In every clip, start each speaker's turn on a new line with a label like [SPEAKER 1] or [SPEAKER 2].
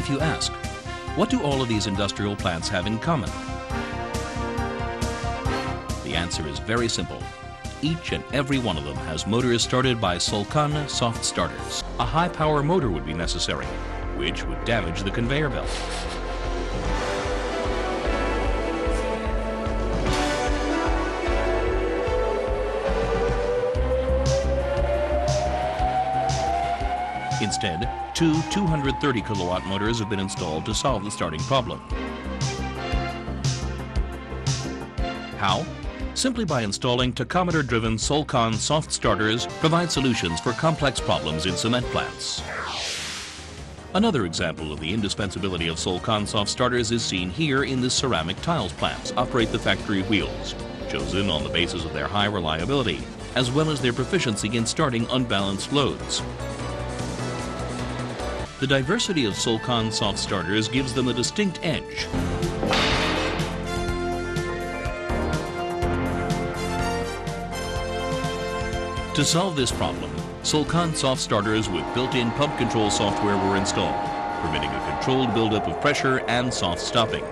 [SPEAKER 1] If you ask, what do all of these industrial plants have in common? The answer is very simple. Each and every one of them has motors started by Solcon soft starters. A high power motor would be necessary, which would damage the conveyor belt. Instead, two 230 kilowatt motors have been installed to solve the starting problem. How? Simply by installing tachometer-driven Solcon soft starters provide solutions for complex problems in cement plants. Another example of the indispensability of Solcon soft starters is seen here in the ceramic tiles plants operate the factory wheels, chosen on the basis of their high reliability, as well as their proficiency in starting unbalanced loads. The diversity of Solcon soft starters gives them a distinct edge. To solve this problem, Solcon soft starters with built-in pump control software were installed, permitting a controlled buildup of pressure and soft stopping.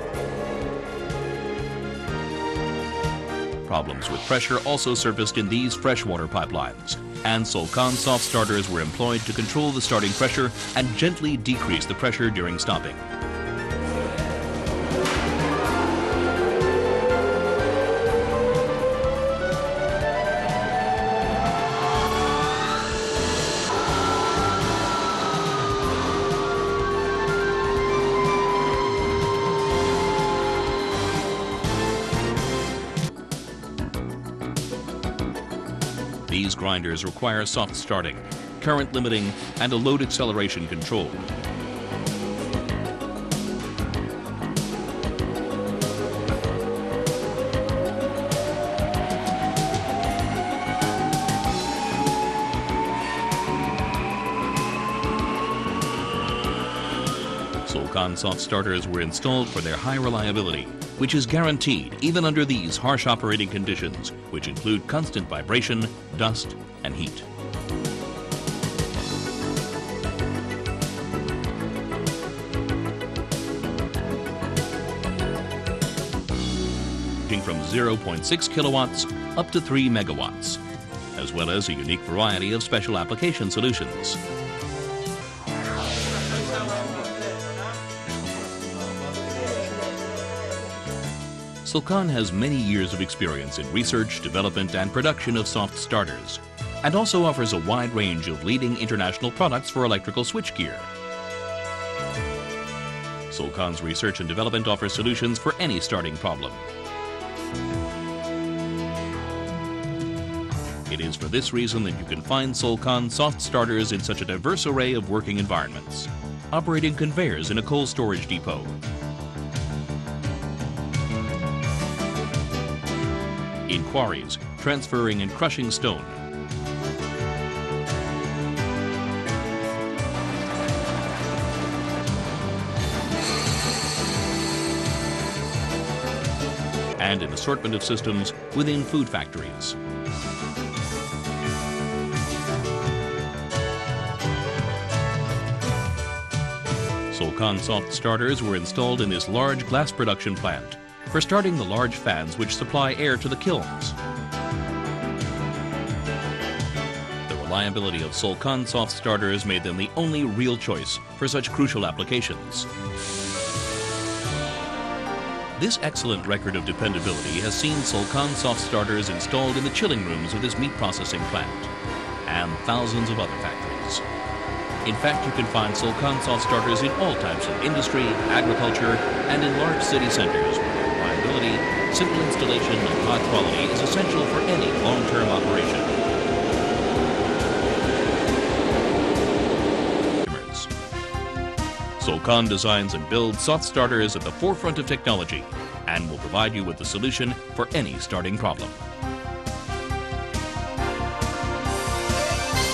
[SPEAKER 1] Problems with pressure also surfaced in these freshwater pipelines, and Solcon soft starters were employed to control the starting pressure and gently decrease the pressure during stopping. These grinders require soft starting, current limiting, and a load acceleration control. Solcon soft starters were installed for their high reliability, which is guaranteed even under these harsh operating conditions, which include constant vibration, dust, and heat. From 0.6 kilowatts up to 3 megawatts, as well as a unique variety of special application solutions. Solcon has many years of experience in research, development, and production of soft starters, and also offers a wide range of leading international products for electrical switchgear. Solcon's research and development offers solutions for any starting problem. It is for this reason that you can find Solcon soft starters in such a diverse array of working environments, operating conveyors in a coal storage depot, in quarries, transferring and crushing stone. And an assortment of systems within food factories. Solcon soft starters were installed in this large glass production plant for starting the large fans which supply air to the kilns. The reliability of Solcon soft starters made them the only real choice for such crucial applications. This excellent record of dependability has seen Solcon soft starters installed in the chilling rooms of this meat processing plant and thousands of other factories. In fact, you can find Solcon soft starters in all types of industry, agriculture, and in large city centers simple installation, and high quality is essential for any long-term operation. Solcon designs and builds soft starters at the forefront of technology and will provide you with the solution for any starting problem.